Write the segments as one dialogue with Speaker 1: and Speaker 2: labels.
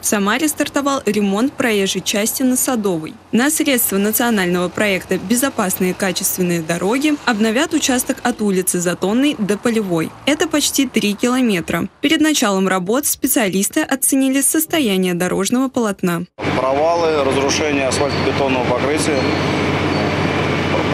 Speaker 1: В Самаре стартовал ремонт проезжей части на Садовой. На средства национального проекта «Безопасные качественные дороги» обновят участок от улицы Затонной до Полевой. Это почти 3 километра. Перед началом работ специалисты оценили состояние дорожного полотна.
Speaker 2: Провалы, разрушение асфальтобетонного покрытия,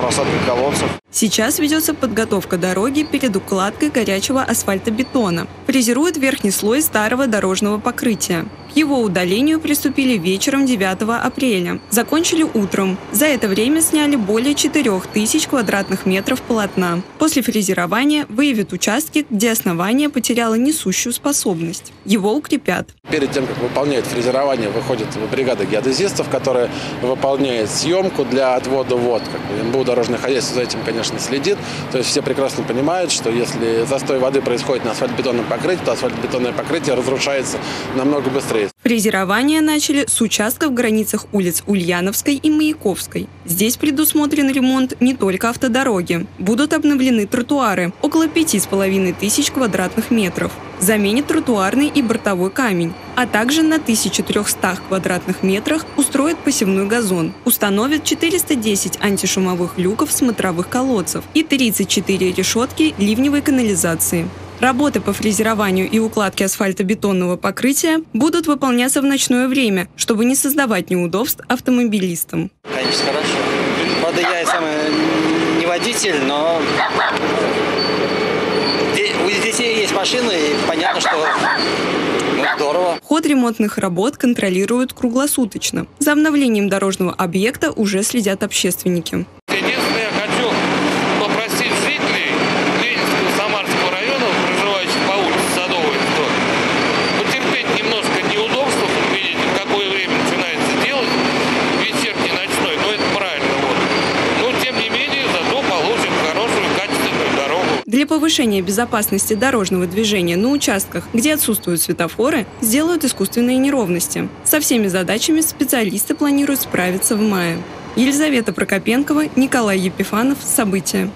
Speaker 2: просадка колодцев.
Speaker 1: Сейчас ведется подготовка дороги перед укладкой горячего асфальтобетона. Фрезеруют верхний слой старого дорожного покрытия. К его удалению приступили вечером 9 апреля. Закончили утром. За это время сняли более 4000 квадратных метров полотна. После фрезерования выявят участки, где основание потеряло несущую способность. Его укрепят.
Speaker 3: Перед тем, как выполняет фрезерование, выходит бригада геодезистов, которая выполняет съемку для отвода вод. Как бы МБУ дорожное хозяйство за этим, конечно, следит. То есть все прекрасно понимают, что если застой воды происходит на асфальтобетонном покрытии, то асфальтобетонное покрытие разрушается намного быстрее.
Speaker 1: Фрезерование начали с участков в границах улиц Ульяновской и Маяковской. Здесь предусмотрен ремонт не только автодороги. Будут обновлены тротуары – около пяти с половиной тысяч квадратных метров. Заменит тротуарный и бортовой камень, а также на 1300 квадратных метрах устроят посевной газон, установят 410 антишумовых люков смотровых колодцев и 34 решетки ливневой канализации. Работы по фрезерованию и укладке асфальтобетонного покрытия будут выполняться в ночное время, чтобы не создавать неудобств автомобилистам.
Speaker 4: Конечно, хорошо. Правда, я сам не водитель, но у детей есть машины, и понятно, что ну, здорово.
Speaker 1: Ход ремонтных работ контролируют круглосуточно. За обновлением дорожного объекта уже следят общественники. Для повышения безопасности дорожного движения на участках, где отсутствуют светофоры, сделают искусственные неровности. Со всеми задачами специалисты планируют справиться в мае. Елизавета Прокопенкова, Николай Епифанов. События.